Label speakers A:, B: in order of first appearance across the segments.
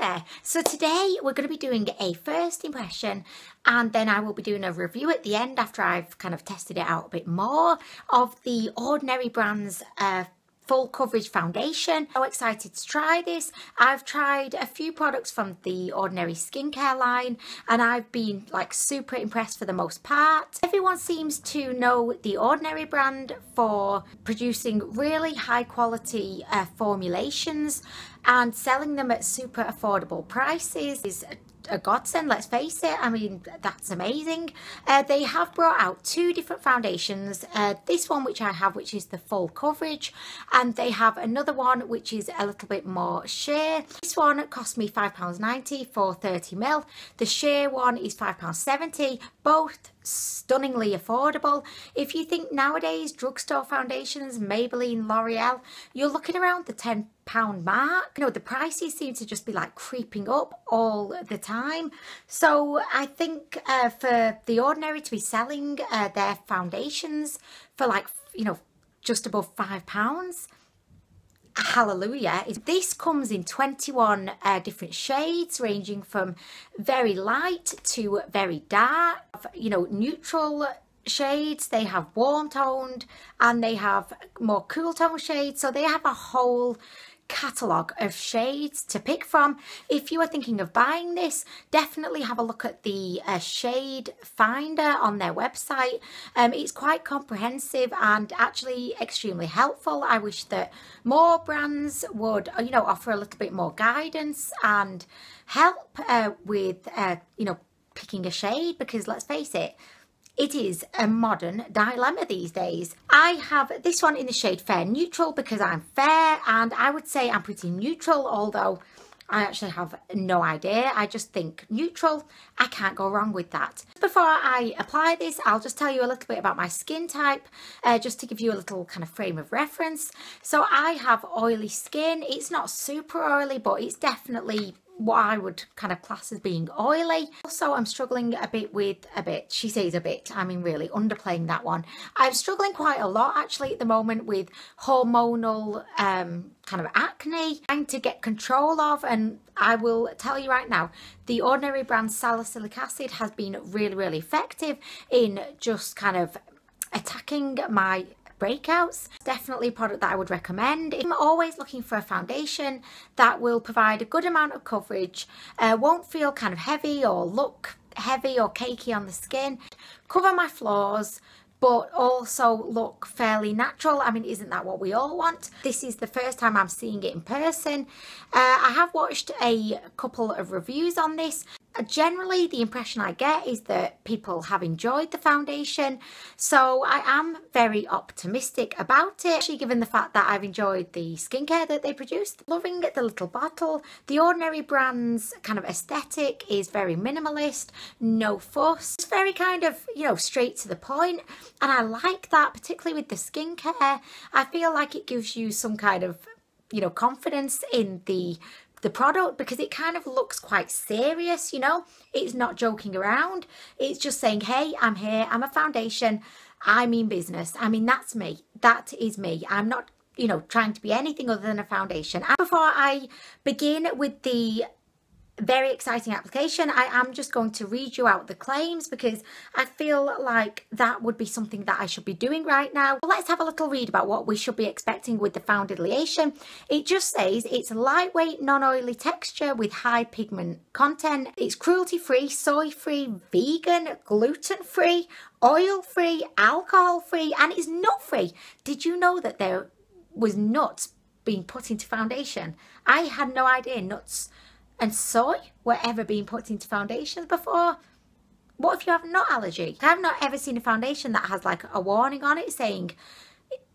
A: there. So today we're going to be doing a first impression and then I will be doing a review at the end after I've kind of tested it out a bit more of the Ordinary Brands uh, full coverage foundation. So excited to try this. I've tried a few products from the Ordinary skincare line and I've been like super impressed for the most part. Everyone seems to know the Ordinary brand for producing really high quality uh, formulations and selling them at super affordable prices is a godsend, let's face it. I mean, that's amazing. Uh, they have brought out two different foundations. Uh, this one, which I have, which is the full coverage, and they have another one, which is a little bit more sheer. This one cost me £5.90 for 30ml. The sheer one is £5.70. Both stunningly affordable. If you think nowadays drugstore foundations, Maybelline, L'Oreal, you're looking around the 10 pound mark. You know, the prices seem to just be like creeping up all the time. So I think uh, for The Ordinary to be selling uh, their foundations for like, you know, just above five pounds, hallelujah. This comes in 21 uh, different shades ranging from very light to very dark you know neutral shades. They have warm toned and they have more cool tone shades. So they have a whole catalogue of shades to pick from. If you are thinking of buying this, definitely have a look at the uh, shade finder on their website. Um, it's quite comprehensive and actually extremely helpful. I wish that more brands would, uh, you know, offer a little bit more guidance and help uh, with, uh, you know, picking a shade because let's face it, it is a modern dilemma these days. I have this one in the shade Fair Neutral because I'm fair and I would say I'm pretty neutral, although I actually have no idea. I just think neutral. I can't go wrong with that. Before I apply this, I'll just tell you a little bit about my skin type, uh, just to give you a little kind of frame of reference. So I have oily skin. It's not super oily, but it's definitely what I would kind of class as being oily. Also, I'm struggling a bit with a bit, she says a bit, I mean really underplaying that one. I'm struggling quite a lot actually at the moment with hormonal um, kind of acne, trying to get control of and I will tell you right now, the Ordinary brand salicylic acid has been really, really effective in just kind of attacking my breakouts. Definitely a product that I would recommend. I'm always looking for a foundation that will provide a good amount of coverage, uh, won't feel kind of heavy or look heavy or cakey on the skin, cover my flaws, but also look fairly natural. I mean, isn't that what we all want? This is the first time I'm seeing it in person. Uh, I have watched a couple of reviews on this Uh, generally the impression I get is that people have enjoyed the foundation so I am very optimistic about it actually given the fact that I've enjoyed the skincare that they produced. Loving the little bottle the ordinary brand's kind of aesthetic is very minimalist no fuss. It's very kind of you know straight to the point and I like that particularly with the skincare. I feel like it gives you some kind of you know confidence in the the product because it kind of looks quite serious, you know. It's not joking around. It's just saying, hey, I'm here. I'm a foundation. I mean business. I mean, that's me. That is me. I'm not, you know, trying to be anything other than a foundation. And before I begin with the very exciting application. I am just going to read you out the claims because I feel like that would be something that I should be doing right now. Let's have a little read about what we should be expecting with the founded Liation. It just says it's lightweight, non-oily texture with high pigment content. It's cruelty-free, soy-free, vegan, gluten-free, oil-free, alcohol-free, and it's nut-free. Did you know that there was nuts being put into foundation? I had no idea nuts and soy were ever being put into foundations before. What if you have nut allergy? I've not ever seen a foundation that has like a warning on it saying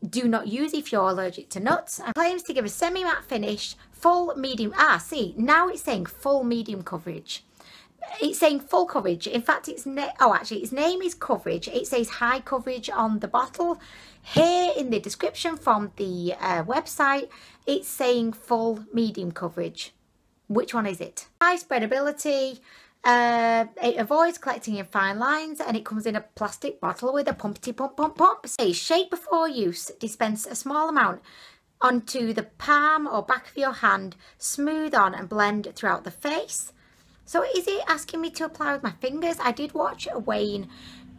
A: do not use if you're allergic to nuts. And claims to give a semi-matte finish, full medium. Ah, see, now it's saying full medium coverage. It's saying full coverage. In fact, it's oh, actually, its name is coverage. It says high coverage on the bottle. Here in the description from the uh, website, it's saying full medium coverage. Which one is it? High spreadability. Uh, it avoids collecting in fine lines and it comes in a plastic bottle with a pumpty pump pump pump. Say shake before use. Dispense a small amount onto the palm or back of your hand, smooth on and blend throughout the face. So is it asking me to apply with my fingers? I did watch a Wayne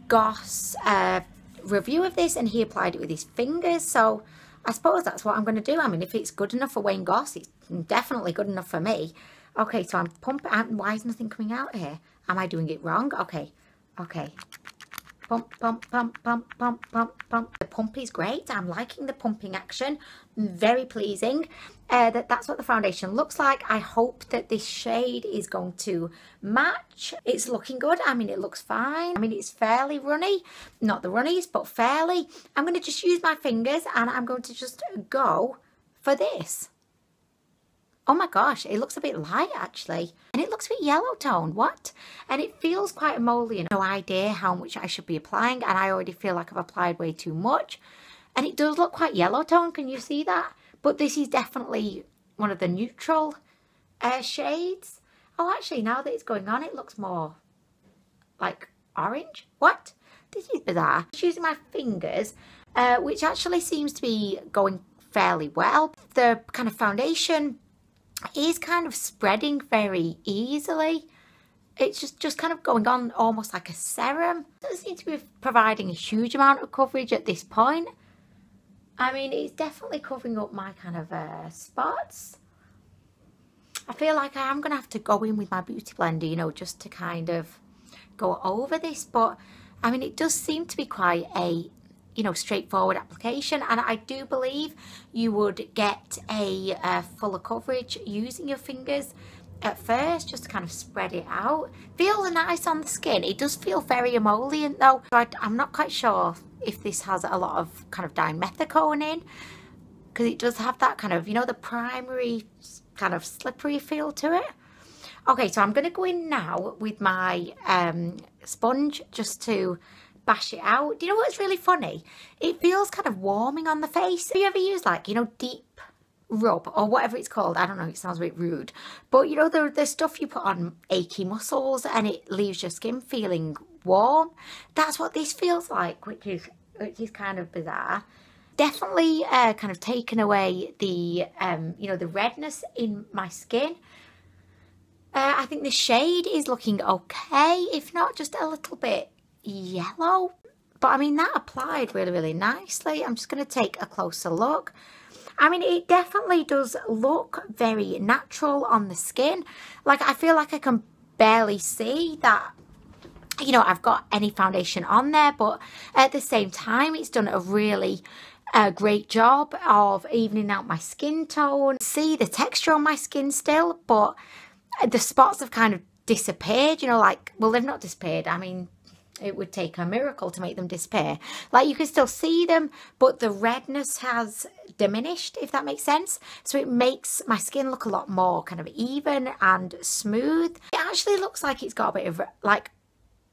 A: Goss uh, review of this and he applied it with his fingers. So I suppose that's what I'm going to do. I mean, if it's good enough for Wayne Goss, it's definitely good enough for me. Okay, so I'm pumping. Why is nothing coming out here? Am I doing it wrong? Okay, okay. Pump, pump, pump, pump, pump, pump, pump. The pump is great. I'm liking the pumping action. Very pleasing. Uh, that That's what the foundation looks like. I hope that this shade is going to match. It's looking good. I mean, it looks fine. I mean, it's fairly runny. Not the runniest, but fairly. I'm going to just use my fingers and I'm going to just go for this. Oh my gosh, it looks a bit light actually. And looks a bit yellow toned. What? And it feels quite emollient. No idea how much I should be applying. And I already feel like I've applied way too much. And it does look quite yellow toned. Can you see that? But this is definitely one of the neutral uh, shades. Oh, actually, now that it's going on, it looks more like orange. What? This is bizarre. Just using my fingers, uh, which actually seems to be going fairly well. The kind of foundation is kind of spreading very easily. It's just, just kind of going on almost like a serum. Doesn't seem to be providing a huge amount of coverage at this point. I mean, it's definitely covering up my kind of uh, spots. I feel like I am going to have to go in with my beauty blender, you know, just to kind of go over this. But, I mean, it does seem to be quite a you know, straightforward application. And I do believe you would get a, fuller coverage using your fingers at first, just to kind of spread it out. Feels nice on the skin. It does feel very emollient though. I, I'm not quite sure if this has a lot of kind of dimethicone in because it does have that kind of, you know, the primary kind of slippery feel to it. Okay, so I'm going to go in now with my um, sponge just to bash it out. Do you know what's really funny? It feels kind of warming on the face. Have you ever used like, you know, deep rub or whatever it's called? I don't know, it sounds a bit rude. But you know, the, the stuff you put on achy muscles and it leaves your skin feeling warm. That's what this feels like, which is, which is kind of bizarre definitely uh, kind of taken away the um, you know the redness in my skin uh, I think the shade is looking okay if not just a little bit yellow. But I mean, that applied really, really nicely. I'm just going to take a closer look. I mean, it definitely does look very natural on the skin. Like, I feel like I can barely see that, you know, I've got any foundation on there. But at the same time, it's done a really a great job of evening out my skin tone. See the texture on my skin still, but the spots have kind of disappeared, you know, like, well, they've not disappeared. I mean, it would take a miracle to make them disappear. Like you can still see them, but the redness has diminished, if that makes sense. So it makes my skin look a lot more kind of even and smooth. It actually looks like it's got a bit of like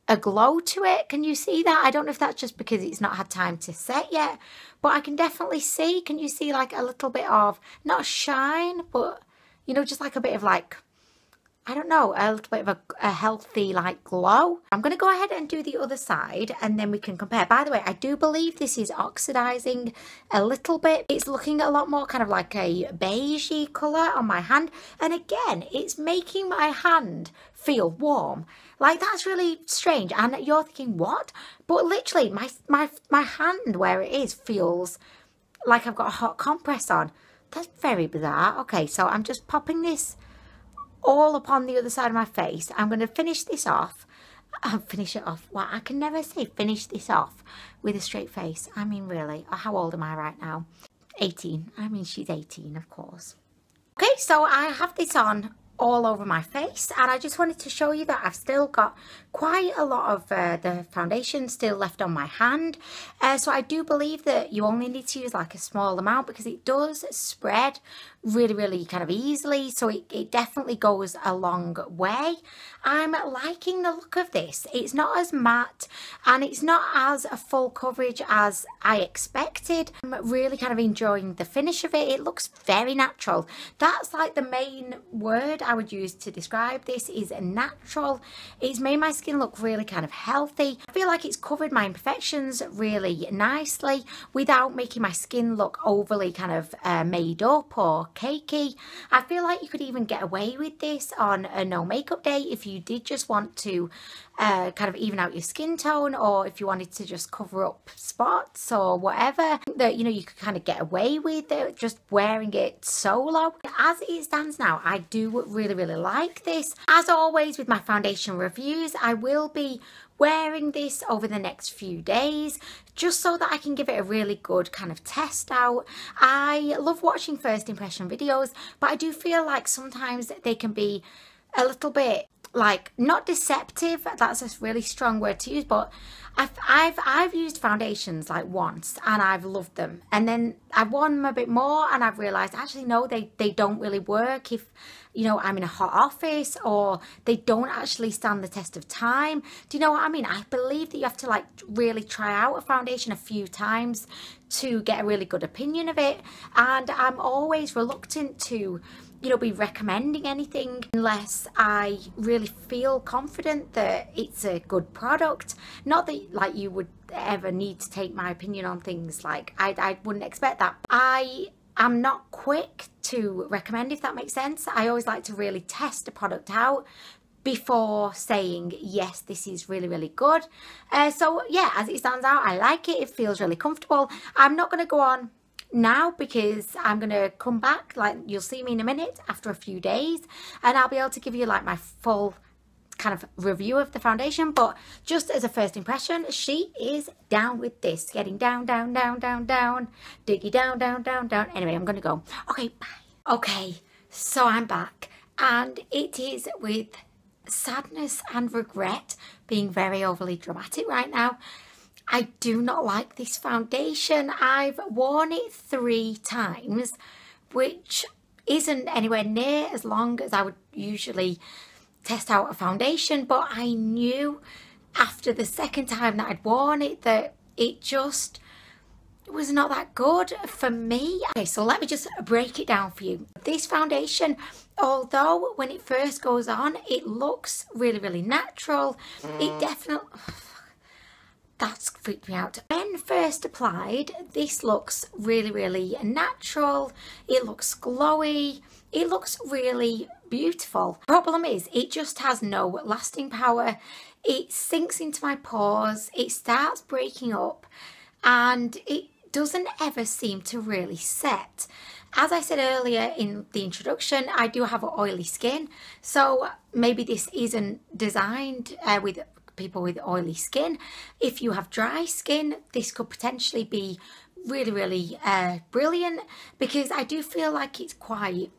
A: a glow to it. Can you see that? I don't know if that's just because it's not had time to set yet, but I can definitely see, can you see like a little bit of, not shine, but you know, just like a bit of like I don't know, a little bit of a, a, healthy like glow. I'm going to go ahead and do the other side and then we can compare. By the way, I do believe this is oxidizing a little bit. It's looking a lot more kind of like a beigey colour on my hand. And again, it's making my hand feel warm. Like that's really strange. And you're thinking, what? But literally my, my, my hand where it is feels like I've got a hot compress on. That's very bizarre. Okay, so I'm just popping this all upon the other side of my face. I'm going to finish this off. I'll finish it off. Well, I can never say finish this off with a straight face. I mean, really, how old am I right now? 18. I mean, she's 18, of course. Okay, so I have this on all over my face and I just wanted to show you that I've still got quite a lot of uh, the foundation still left on my hand uh, so I do believe that you only need to use like a small amount because it does spread really, really kind of easily. So it, it definitely goes a long way. I'm liking the look of this. It's not as matte and it's not as a full coverage as I expected. I'm really kind of enjoying the finish of it. It looks very natural. That's like the main word I would use to describe this is natural. It's made my skin look really kind of healthy. I feel like it's covered my imperfections really nicely without making my skin look overly kind of uh, made up or cakey. I feel like you could even get away with this on a no makeup day if you did just want to uh, kind of even out your skin tone or if you wanted to just cover up spots or whatever that you know you could kind of get away with it just wearing it solo as it stands now I do really really like this as always with my foundation reviews I will be wearing this over the next few days just so that I can give it a really good kind of test out. I love watching first impression videos, but I do feel like sometimes they can be a little bit like not deceptive that's a really strong word to use but I've, I've I've used foundations like once and I've loved them. And then I've worn them a bit more and I've realized actually no they they don't really work if you know I'm in a hot office or they don't actually stand the test of time. Do you know what I mean? I believe that you have to like really try out a foundation a few times to get a really good opinion of it. And I'm always reluctant to you know, be recommending anything unless I really feel confident that it's a good product. Not that like you would ever need to take my opinion on things like I, I wouldn't expect that. I am not quick to recommend if that makes sense. I always like to really test a product out before saying yes this is really really good uh, so yeah as it stands out I like it it feels really comfortable I'm not going to go on now because I'm going to come back like you'll see me in a minute after a few days and I'll be able to give you like my full kind of review of the foundation. But just as a first impression she is down with this. Getting down down down down down. Diggy down down down down. Anyway I'm gonna go. Okay bye. Okay so I'm back and it is with sadness and regret being very overly dramatic right now I do not like this foundation. I've worn it three times, which isn't anywhere near as long as I would usually test out a foundation, but I knew after the second time that I'd worn it that it just was not that good for me. Okay, so let me just break it down for you. This foundation, although when it first goes on, it looks really, really natural, it mm. definitely that's freaked me out. When first applied, this looks really, really natural. It looks glowy. It looks really beautiful. Problem is, it just has no lasting power. It sinks into my pores. It starts breaking up and it doesn't ever seem to really set. As I said earlier in the introduction, I do have oily skin, so maybe this isn't designed uh, with people with oily skin. If you have dry skin, this could potentially be really, really uh, brilliant because I do feel like it's quite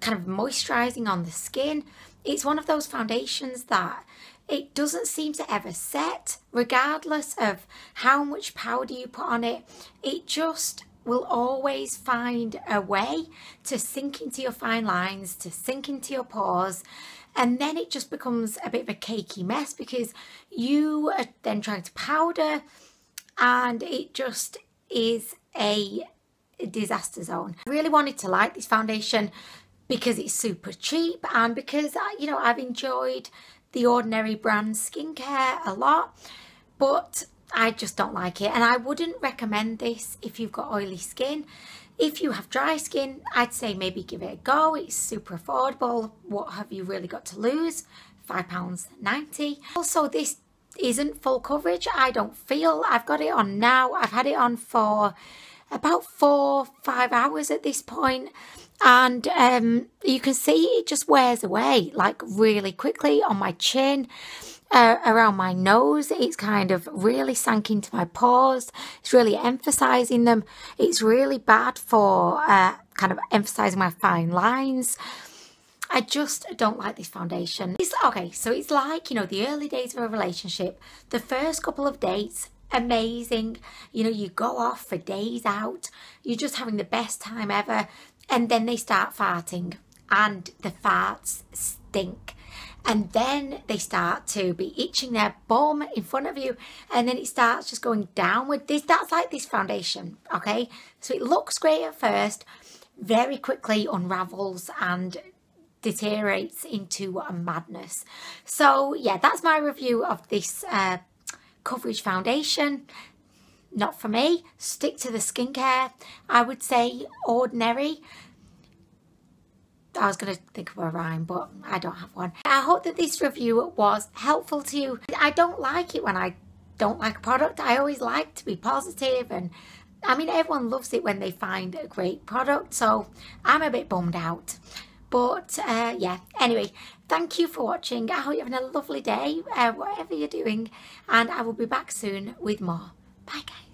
A: kind of moisturizing on the skin. It's one of those foundations that it doesn't seem to ever set regardless of how much powder you put on it. It just will always find a way to sink into your fine lines, to sink into your pores, and then it just becomes a bit of a cakey mess because you are then trying to powder and it just is a disaster zone. I really wanted to like this foundation because it's super cheap and because you know I've enjoyed the ordinary brand skincare a lot but I just don't like it and I wouldn't recommend this if you've got oily skin if you have dry skin, I'd say maybe give it a go. It's super affordable. What have you really got to lose? £5.90. Also, this isn't full coverage. I don't feel. I've got it on now. I've had it on for about four, five hours at this point and um, you can see it just wears away like really quickly on my chin uh, around my nose. It's kind of really sank into my pores. It's really emphasizing them. It's really bad for uh, kind of emphasizing my fine lines. I just don't like this foundation. It's okay, so it's like, you know, the early days of a relationship, the first couple of dates, amazing. You know, you go off for days out, you're just having the best time ever and then they start farting and the farts stink and then they start to be itching their bum in front of you and then it starts just going downward. This that's like this foundation okay? So it looks great at first very quickly unravels and deteriorates into a madness. So yeah that's my review of this uh, coverage foundation. Not for me. Stick to the skincare. I would say ordinary I was going to think of a rhyme, but I don't have one. I hope that this review was helpful to you. I don't like it when I don't like a product. I always like to be positive and I mean, everyone loves it when they find a great product, so I'm a bit bummed out. But uh, yeah, anyway, thank you for watching. I hope you're having a lovely day, uh, whatever you're doing, and I will be back soon with more. Bye, guys.